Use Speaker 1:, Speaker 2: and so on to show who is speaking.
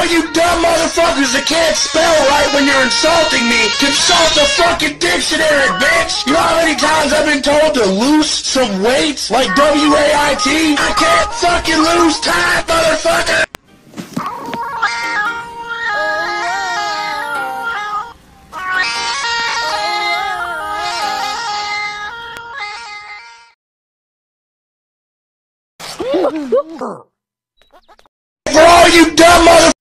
Speaker 1: all you dumb motherfuckers that can't spell right when you're insulting me, consult the fucking dictionary, bitch! You know how many times I've been told to lose some weight? Like W-A-I-T? I can't fucking lose time, motherfucker! For all you dumb motherfuckers!